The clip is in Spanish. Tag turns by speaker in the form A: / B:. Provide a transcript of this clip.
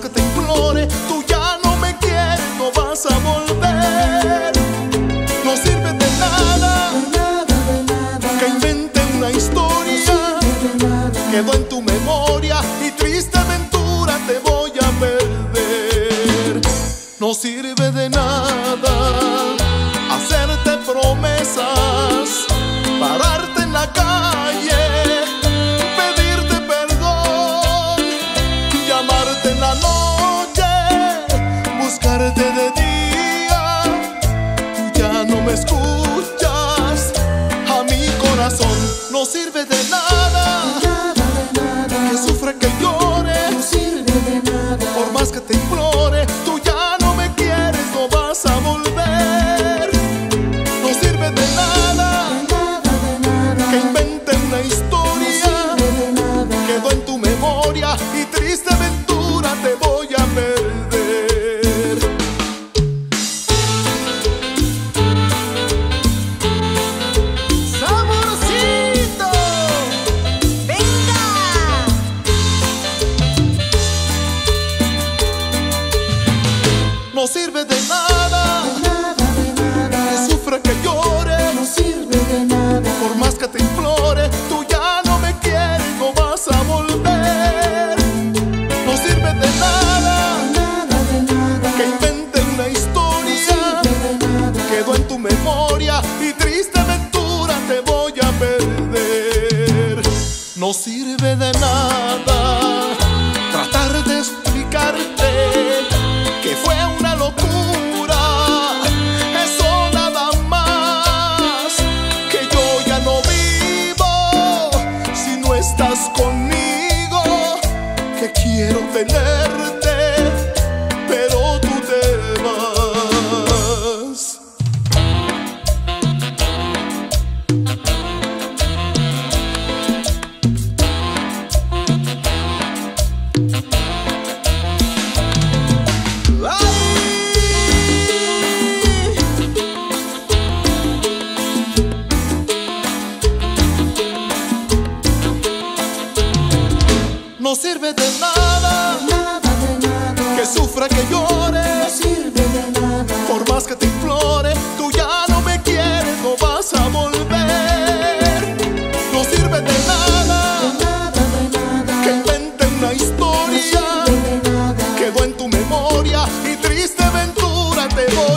A: que te implore, tú ya no me quieres, no vas a volver. No sirve de nada que invente una historia.
B: Nada.
A: Quedó en tu memoria y triste aventura te voy a perder. No sirve de nada hacerte promesas, sirve de nada
B: Nada, de nada.
A: que sufra, que llore.
B: No sirve de nada.
A: Por más que te implore, tú ya no me quieres, no vas a volver. No sirve de nada
B: De
A: que invente una
B: No
A: historia.
B: sirve de nada.
A: Quedó en tu memoria y triste nada
B: De nada,
A: que sufra, que llore.
B: No sirve de nada.
A: Por más que te implore, tú ya no me quieres, no vas a volver. No sirve de nada
B: nada, de nada.
A: que invente una
B: No
A: historia.
B: sirve de nada.
A: Quedó en tu memoria y triste aventura te voy a perder. No sirve de nada baile No sirve de nada
B: Nada, de nada.
A: que sufra, que
B: No
A: llore.
B: sirve de nada.
A: Por más que te implore, tú ya no me quieres, no vas a volver. No sirve de
B: De
A: nada
B: nada, de nada.
A: que invente una
B: No
A: historia.
B: sirve de nada.
A: Quedó en tu memoria y triste aventura te voy